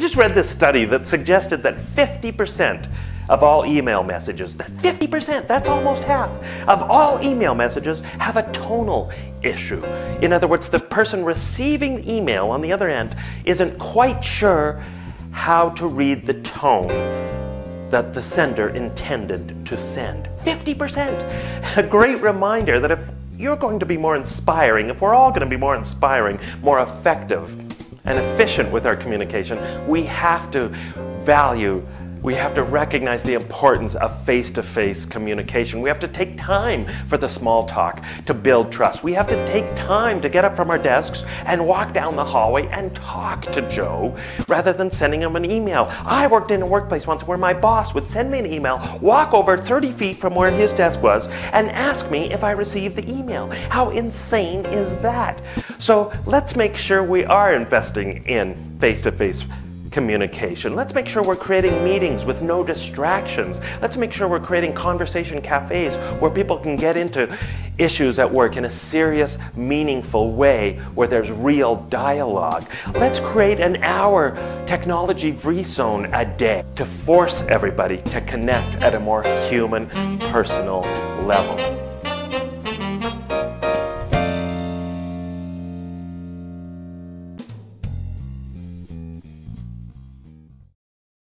I just read this study that suggested that 50% of all email messages, that 50%, that's almost half, of all email messages have a tonal issue. In other words, the person receiving the email on the other end isn't quite sure how to read the tone that the sender intended to send. 50%! A great reminder that if you're going to be more inspiring, if we're all going to be more inspiring, more effective, and efficient with our communication, we have to value we have to recognize the importance of face-to-face communication. We have to take time for the small talk to build trust. We have to take time to get up from our desks and walk down the hallway and talk to Joe rather than sending him an email. I worked in a workplace once where my boss would send me an email, walk over 30 feet from where his desk was, and ask me if I received the email. How insane is that? So let's make sure we are investing in face-to-face communication. Let's make sure we're creating meetings with no distractions. Let's make sure we're creating conversation cafes where people can get into issues at work in a serious, meaningful way where there's real dialogue. Let's create an hour technology free zone a day to force everybody to connect at a more human, personal level.